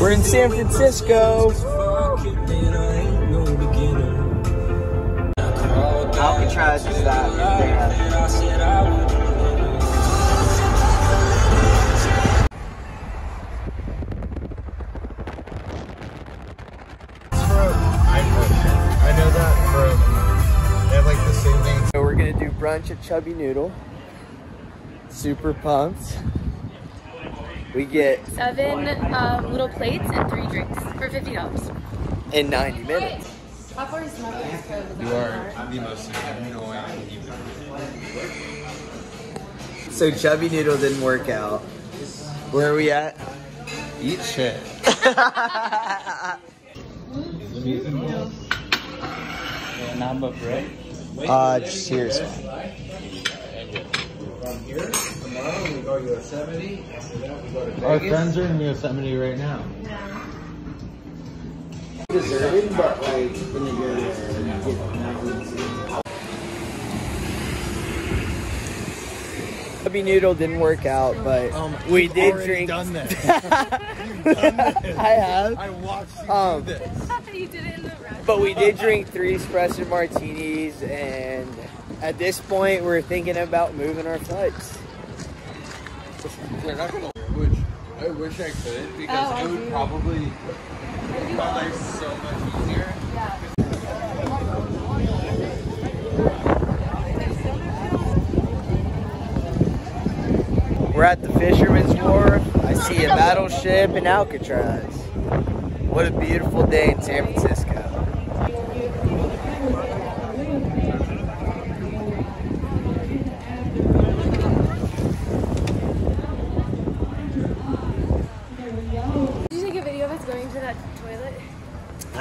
We're in San Francisco. Alcatraz is that bad. I know that from. They have like the same name. So we're gonna do brunch at Chubby Noodle. Super pumped. We get Seven um, little plates and three drinks for fifty dollars. in 90 minutes. How far is Smuckers You are the most annoying human. So Chubby Noodle didn't work out. Where are we at? Eat shit. Number bread. Uh, cheers. From here, tomorrow we go to Yosemite. After that, we go to Our friends are in Yosemite right now. Deserted, but like when you go there, you get mountains. Chubby Noodle didn't work out, but Um, we you've did already drink. done this. I have. I watched you Um, do this. you did it in the restaurant. But we did drink three espresso martinis, and at this point, we're thinking about moving our flights. They're not gonna. Which I wish I could because Oh, I it would do. probably make my life so much easier. We're at the Fisherman's Wharf. I see a battleship in Alcatraz. What a beautiful day in San Francisco. Did you take a video of us going to that toilet?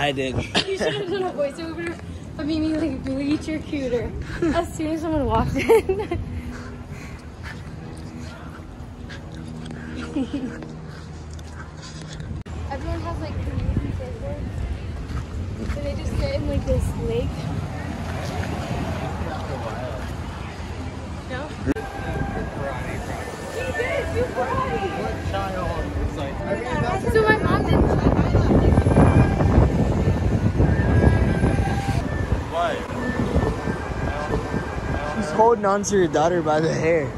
I did. You should have done a voiceover of being like, bleach your cooter. As soon as someone walked in. Everyone has like and they just sit in like this lake. No? She did, she cried. What child is like? I mean, that's So my mom didn't what. He's holding on to your daughter by the hair.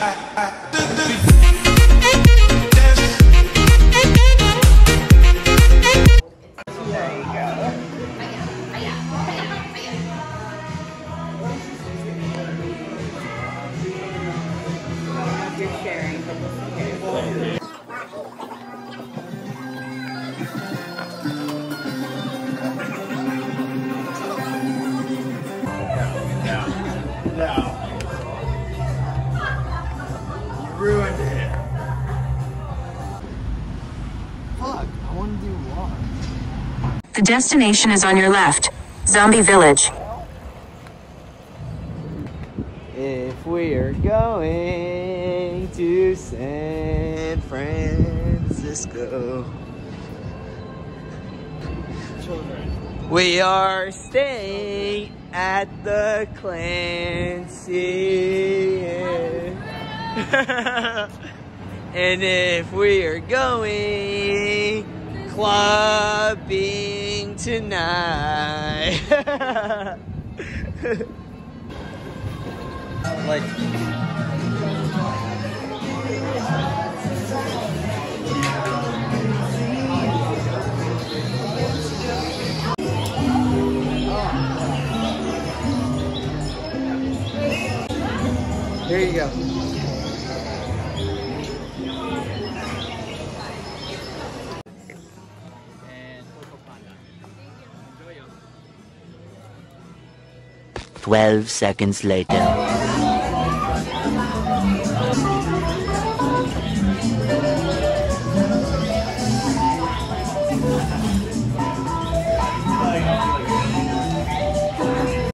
Ruined The destination is on your left. Zombie Village. If we are going to San Francisco. Children. We are staying at the Clancy. and if we are going clubbing tonight. Like, Here you go. 12 seconds later.